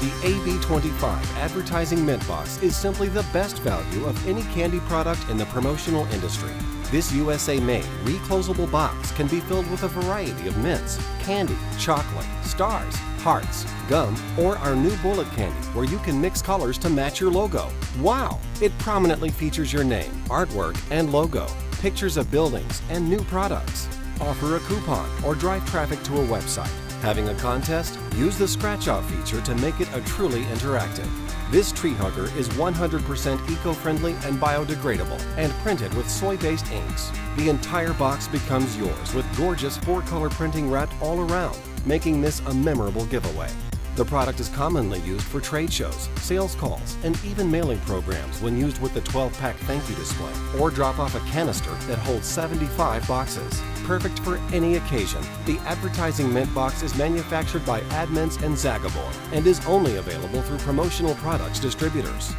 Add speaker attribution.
Speaker 1: The AB25 Advertising Mint Box is simply the best value of any candy product in the promotional industry. This USA-made, reclosable box can be filled with a variety of mints, candy, chocolate, stars, hearts, gum, or our new bullet candy where you can mix colors to match your logo. Wow! It prominently features your name, artwork, and logo, pictures of buildings, and new products. Offer a coupon or drive traffic to a website. Having a contest? Use the scratch-off feature to make it a truly interactive. This tree hugger is 100% eco-friendly and biodegradable and printed with soy-based inks. The entire box becomes yours with gorgeous four-color printing wrapped all around, making this a memorable giveaway. The product is commonly used for trade shows, sales calls, and even mailing programs when used with the 12-pack thank you display or drop off a canister that holds 75 boxes. Perfect for any occasion, the Advertising Mint Box is manufactured by AdMints and Zagabor and is only available through promotional products distributors.